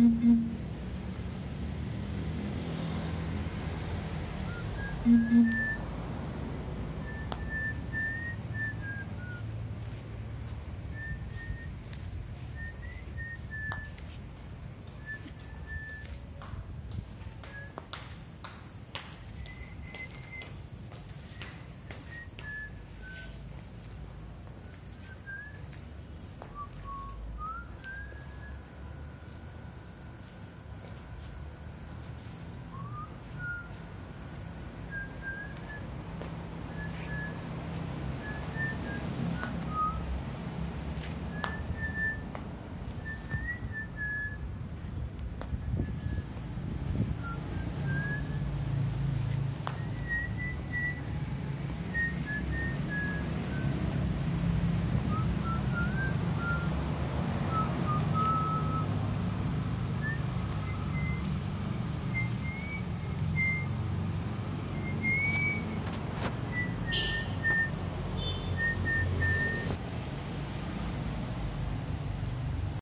Mm-hmm.